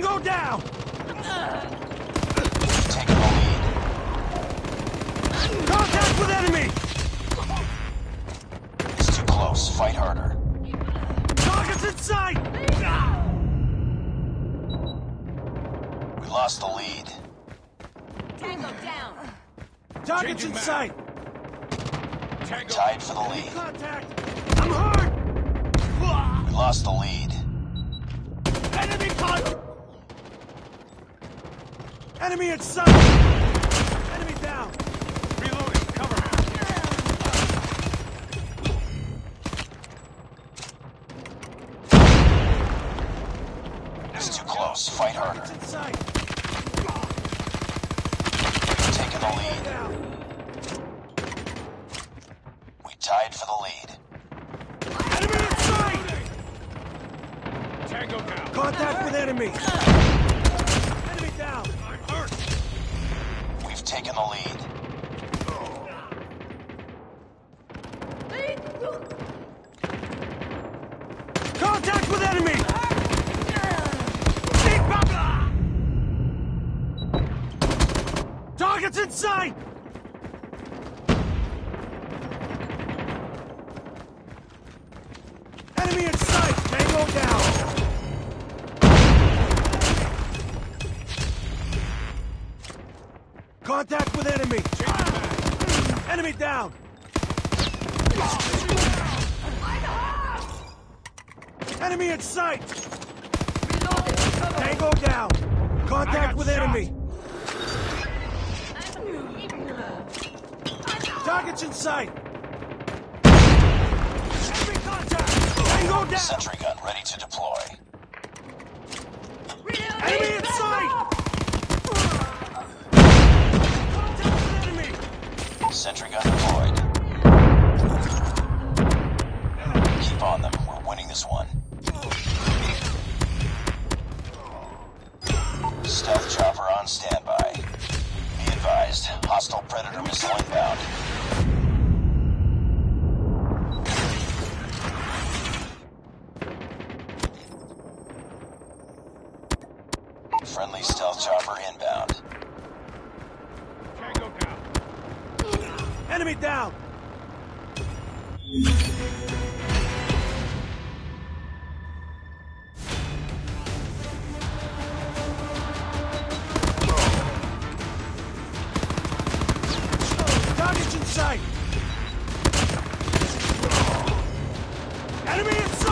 Tango down! Taking the lead. Contact with enemy! It's too close. Fight harder. Targets in sight! We lost the lead. Tango down. Targets Changing in mag. sight! Tango. Tied for the lead. Contact! I'm hurt! We lost the lead. Enemy contact! Enemy in sight! Enemy down! Reloading. Cover me. It's too close. Fight harder. Targets in sight! Taking the lead. We tied for the lead. Enemy in sight! Tango down. Contact with! Enemy taken the lead. Contact with enemy! Targets in sight! Contact with enemy! Enemy down! Enemy in sight! Tango down! Contact with shot. enemy! Targets in sight! Enemy contact! Tango down! Sentry gun ready to deploy. Enemy in sight! Sentry gun deployed. Keep on them. We're winning this one. Stealth chopper on standby. Be advised, hostile predator missile inbound. Friendly stealth chopper inbound. Enemy down! Targets in sight! Enemy in